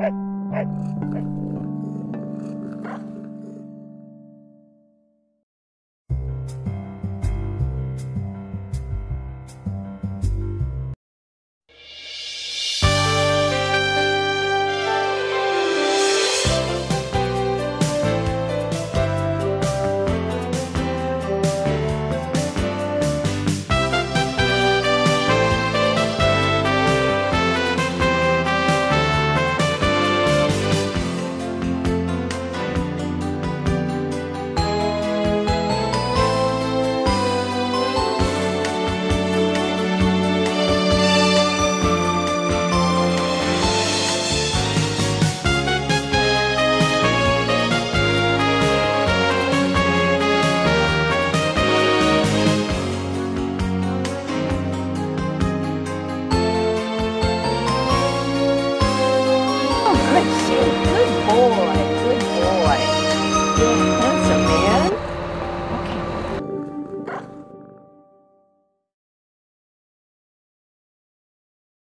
Hey, hey, hey. Good boy. Good boy. Yeah.